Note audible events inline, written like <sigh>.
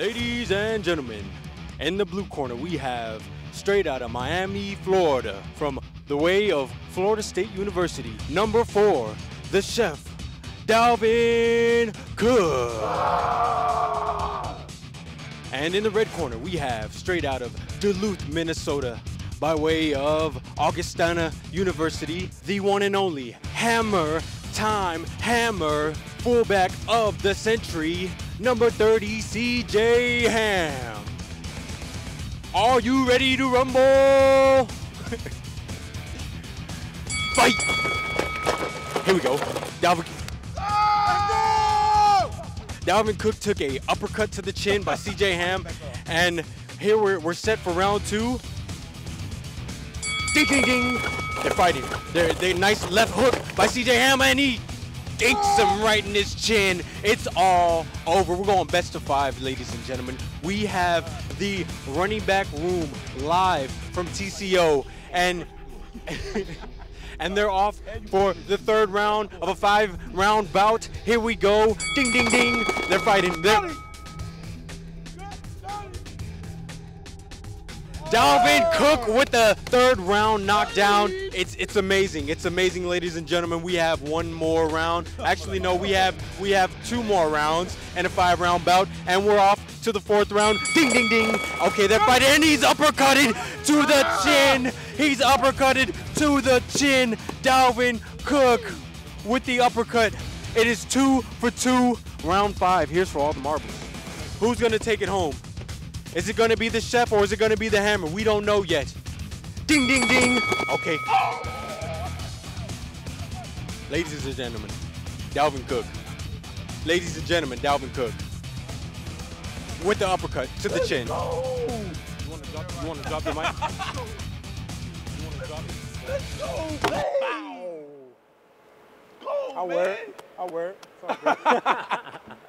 Ladies and gentlemen, in the blue corner we have straight out of Miami, Florida, from the way of Florida State University, number four, the chef, Dalvin Cook. And in the red corner we have straight out of Duluth, Minnesota, by way of Augustana University, the one and only Hammer Time Hammer, fullback of the century, number 30, CJ Ham. Are you ready to rumble? <laughs> Fight! Here we go. Dalvin. Dalvin Cook took a uppercut to the chin by CJ Ham, and here we're, we're set for round two. Ding ding ding! They're fighting. They're they nice left hook by CJ Ham, and he dinks him right in his chin. It's all over. We're going best of five, ladies and gentlemen. We have the running back room live from TCO, and <laughs> and they're off for the third round of a five-round bout. Here we go. Ding ding ding. They're fighting. They're, Dalvin Cook with the third round knockdown. It's it's amazing. It's amazing, ladies and gentlemen. We have one more round. Actually, no, we have we have two more rounds and a five round bout, and we're off to the fourth round. Ding ding ding. Okay, they're fighting, and he's uppercutted to the chin. He's uppercutted to the chin. Dalvin Cook with the uppercut. It is two for two. Round five. Here's for all the marbles. Who's gonna take it home? Is it going to be the chef or is it going to be the hammer? We don't know yet. Ding, ding, ding. Okay. Ladies and gentlemen, Dalvin Cook. Ladies and gentlemen, Dalvin Cook. With the uppercut to the chin. You want to drop, you want to drop the mic? <laughs> You want to drop it? Let's go, baby. I'll wear it. I'll wear it. It's all good. <laughs>